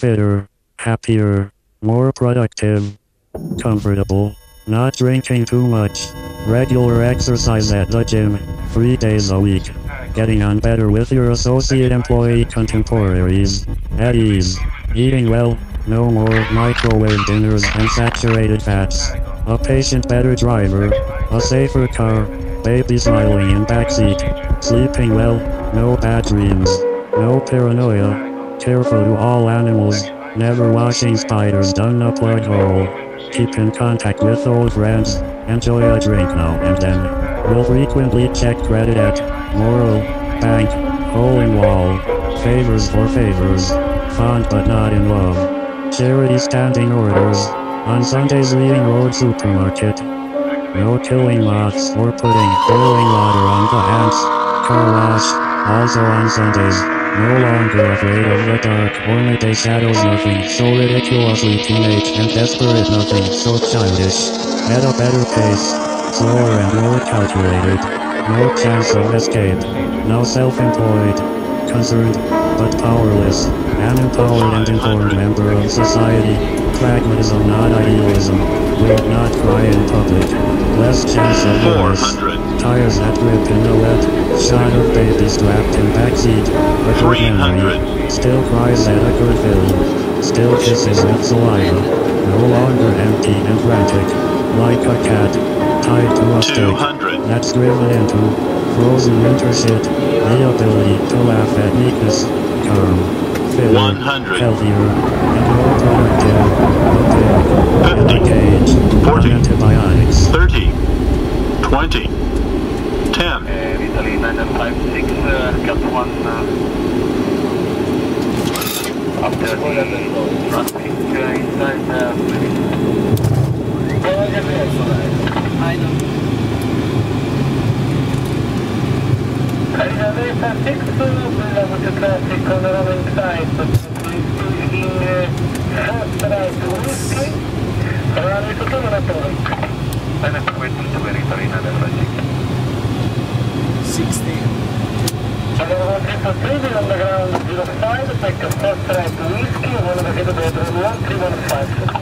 fitter, happier, more productive, comfortable, not drinking too much, regular exercise at the gym, three days a week, getting on better with your associate employee contemporaries, at ease, eating well, no more microwave dinners and saturated fats, a patient better driver, a safer car, baby smiling in backseat, sleeping well, no bad dreams, no paranoia, careful to all animals, never washing spiders down a plug hole, keep in contact with old friends, enjoy a drink now and then, will frequently check credit at Moral, Bank, Hole in Wall, favors for favors, fond but not in love, charity standing orders, on Sundays leaving road supermarket, no killing moths or putting boiling water on the ants, car wash, also on Sundays, no longer afraid of the dark or midday shadows nothing. So ridiculously teenage and desperate nothing. So childish. At a better pace, slower and more calculated, no chance of escape, now self-employed, concerned, but powerless, an empowered and informed member of society, pragmatism not idealism, will not cry in public, less chance of 400. Tires that grip in the wet, shot of baby strapped in backseat, a good memory, 300. still cries at a good film, still kisses with saliva, no longer empty and frantic, like a cat, tied to a stick, 200. that's driven into frozen winter shit, the ability to laugh at meekness, calm, fitter, 100. healthier, and more productive, a pig, in a 50. cage, 40. antibiotics. 30, 20, 10, Italy 956, uh, got one uh, after traffic uh, inside uh, Elevation 6, level to traffic on the wrong side, but please in uh, first right whiskey, runway to turn at all. And it's waiting to Italy 956. 16. Allora, questo 3 on the ground 05, take a first right to whiskey, one of the head bedroom 1315.